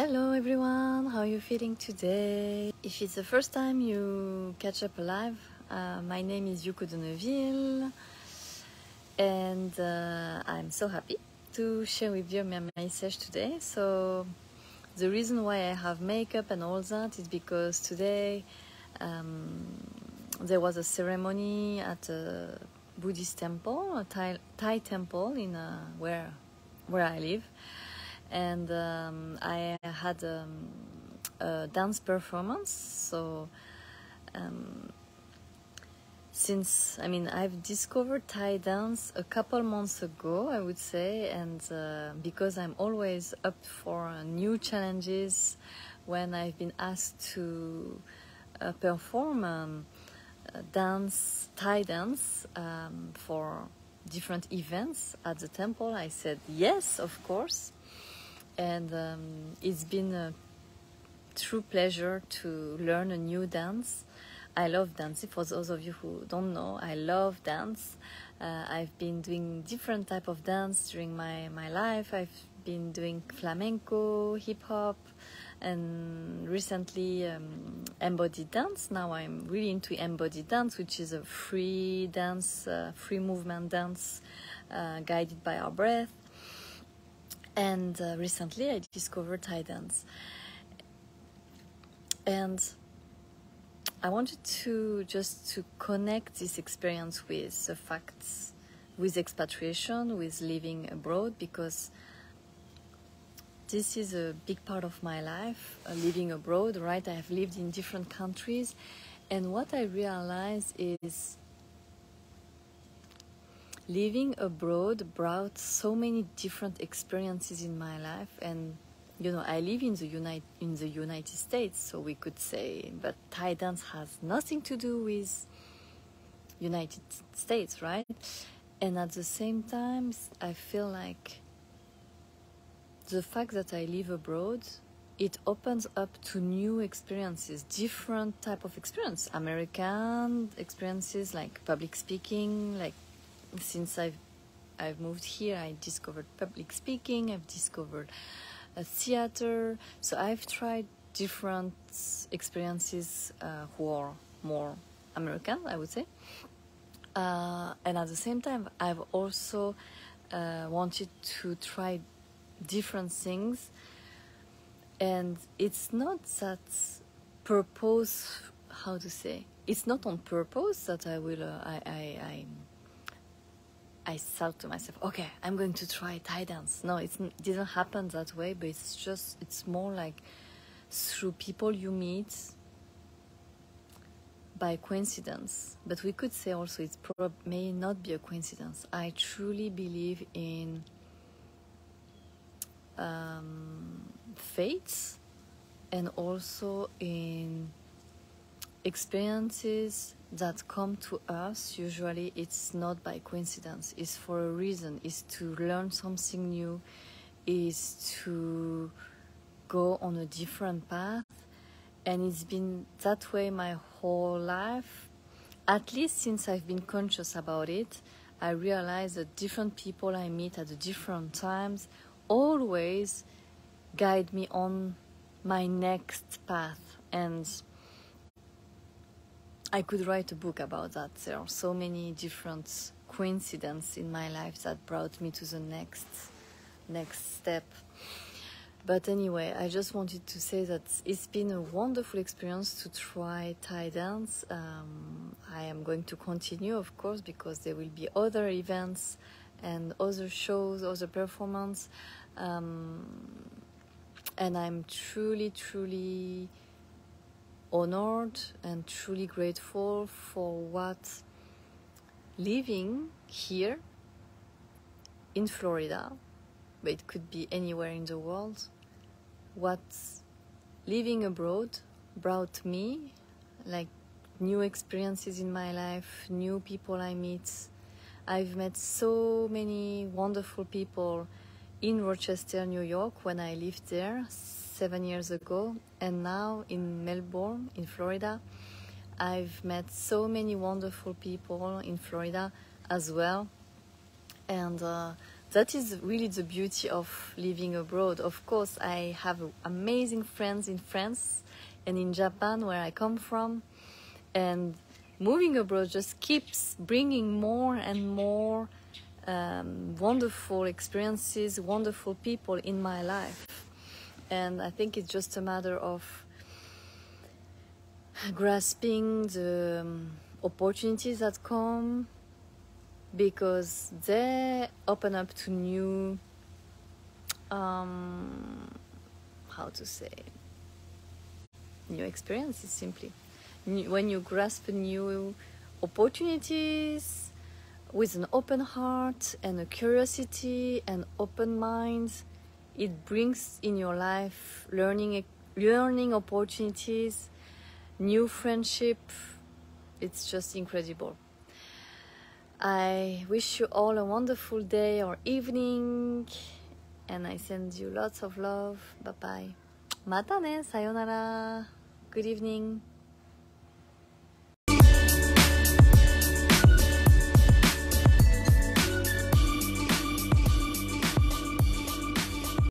Hello everyone, how are you feeling today? If it's the first time you catch up live, uh, my name is Yuko Deneuville and uh, I'm so happy to share with you my message today. So, the reason why I have makeup and all that is because today um, there was a ceremony at a Buddhist temple, a Thai, Thai temple in uh, where where I live and um, I had um, a dance performance. So um, since I mean I've discovered Thai dance a couple months ago, I would say, and uh, because I'm always up for uh, new challenges when I've been asked to uh, perform um, dance Thai dance um, for different events at the temple, I said yes, of course and um, it's been a true pleasure to learn a new dance. I love dancing. For those of you who don't know, I love dance. Uh, I've been doing different type of dance during my, my life. I've been doing flamenco, hip hop, and recently um, embodied dance. Now I'm really into embodied dance, which is a free dance, uh, free movement dance, uh, guided by our breath and uh, recently I discovered Thai dance. And I wanted to just to connect this experience with the facts, with expatriation, with living abroad, because this is a big part of my life, uh, living abroad, right? I have lived in different countries, and what I realized is living abroad brought so many different experiences in my life. And you know i live in the united in the united states so we could say but thai dance has nothing to do with united states right? And at the same time i feel like the fact that i live abroad it opens up to new experiences different type of experience american experiences like public speaking like since I've I've moved here, I discovered public speaking. I've discovered a theater. So I've tried different experiences uh, who are more American, I would say. Uh, and at the same time, I've also uh, wanted to try different things. And it's not that purpose. How to say? It's not on purpose that I will. Uh, I I. I I thought to myself, okay, I'm going to try Thai dance. No, it didn't happen that way, but it's just, it's more like through people you meet by coincidence. But we could say also it may not be a coincidence. I truly believe in um, fates and also in experiences that come to us usually it's not by coincidence. It's for a reason. Is to learn something new. Is to go on a different path. And it's been that way my whole life. At least since i've been conscious about it i realize that different people i meet at different times always guide me on my next path and I could write a book about that. There are so many different coincidences in my life that brought me to the next next step. But anyway, I just wanted to say that it's been a wonderful experience to try Thai dance. Um, I am going to continue, of course, because there will be other events and other shows, other performances. Um, and I'm truly, truly honored and truly grateful for what living here in Florida, but it could be anywhere in the world, what living abroad brought me, like new experiences in my life, new people I meet. I've met so many wonderful people in Rochester, New York when I lived there seven years ago, and now in Melbourne, in Florida, I've met so many wonderful people in Florida as well. And uh, that is really the beauty of living abroad. Of course, I have amazing friends in France and in Japan, where I come from. And moving abroad just keeps bringing more and more um, wonderful experiences, wonderful people in my life. And I think it's just a matter of grasping the um, opportunities that come because they open up to new um, how to say new experiences simply when you grasp new opportunities with an open heart and a curiosity and open mind it brings in your life learning learning opportunities new friendship. It's just incredible. I wish you all a wonderful day or evening and i send you lots of love. Bye bye mata ne sayonara good evening.